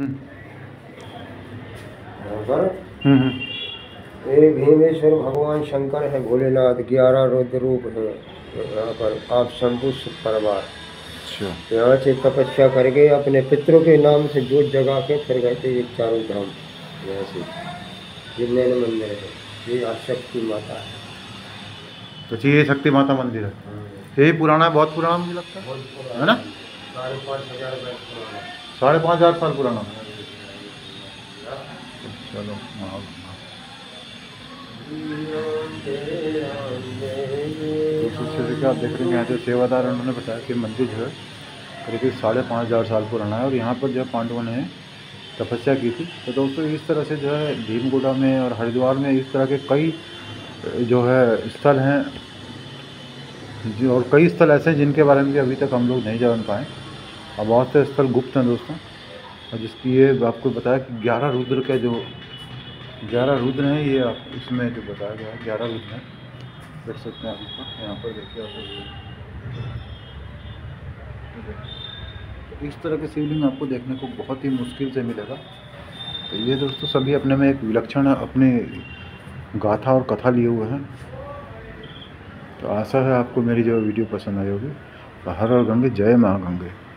यहाँ पर हम्म, हम्म, ये भीमेश्वर भगवान शंकर है भोलेनाथ ग्यारह रुद्र रूप है। यहाँ पर आप शंभु परिवार। अच्छा। यहाँ से तपस्या करके अपने पितरों के नाम से जोत जगा के फिर गए थे ये चारों धाम। यहाँ से। ये नैन मंदिर है। ये आशक्ति माता है। तो अच्छा, ये शक्ति माता मंदिर है। यही पुराना है बहुत पुराना मुझे लगता है। है ना? साढ़े पाँच हज़ार पुराना साढ़े पाँच हज़ार साल पुराना। चलो आप देख रहे हैं यहाँ जो सेवादार उन्होंने बताया कि मंदिर जो है करीब साढ़े पाँच हज़ार साल पुराना है और यहाँ पर जो है पांडवों ने तपस्या की थी। तो दोस्तों इस तरह से जो है भीमगोड़ा में और हरिद्वार में इस तरह के कई जो है स्थल हैं। जो और कई स्थल ऐसे हैं जिनके बारे में भी अभी तक हम लोग नहीं जान पाए। और बहुत से स्थल गुप्त हैं दोस्तों। और जिसकी ये आपको बताया कि ग्यारह रुद्र के जो, ग्यारह रुद्र हैं, ये आप इसमें जो बताया गया है, ग्यारह रुद्र हैं। देख सकते हैं आप यहाँ पर देखिए आप। तो इस तरह के शिवलिंग आपको देखने को बहुत ही मुश्किल से मिलेगा। तो ये दोस्तों सभी अपने में एक विलक्षण अपनी गाथा और कथा लिए हुए हैं। तो आशा है आपको मेरी जो वीडियो पसंद आई होगी। तो हर हर गंगे, जय माँ गंगे।